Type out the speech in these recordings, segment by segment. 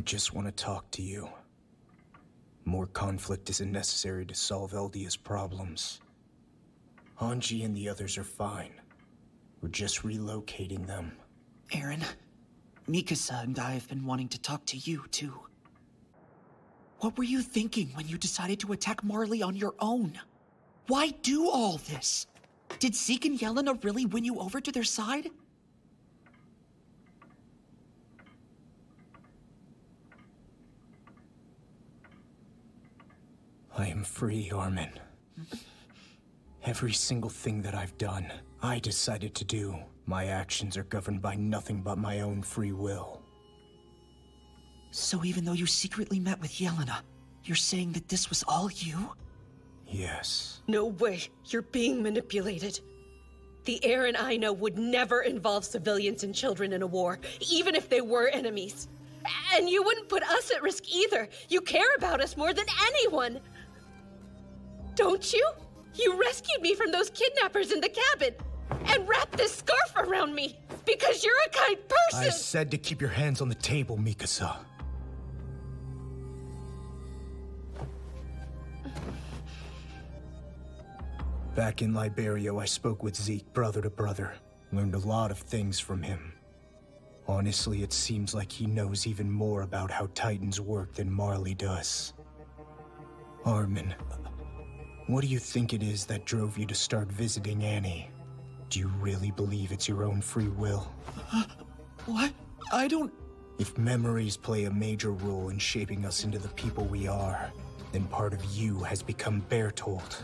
just want to talk to you. More conflict isn't necessary to solve Eldia's problems. Hanji and the others are fine. We're just relocating them. Eren, Mikasa and I have been wanting to talk to you, too. What were you thinking when you decided to attack Marley on your own? Why do all this? Did Zeke and Yelena really win you over to their side? I am free, Armin. Every single thing that I've done, I decided to do. My actions are governed by nothing but my own free will. So even though you secretly met with Yelena, you're saying that this was all you? Yes. No way. You're being manipulated. The Eren I know would never involve civilians and children in a war, even if they were enemies. And you wouldn't put us at risk either. You care about us more than anyone. Don't you? You rescued me from those kidnappers in the cabin and wrapped this scarf around me because you're a kind person. I said to keep your hands on the table, Mikasa. Back in Liberio, I spoke with Zeke brother to brother. Learned a lot of things from him. Honestly, it seems like he knows even more about how Titans work than Marley does. Armin, what do you think it is that drove you to start visiting Annie? Do you really believe it's your own free will? What? I don't. If memories play a major role in shaping us into the people we are, then part of you has become Bertolt.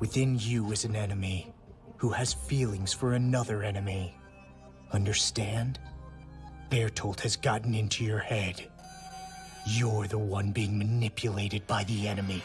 Within you is an enemy who has feelings for another enemy. Understand? Bertolt has gotten into your head. You're the one being manipulated by the enemy.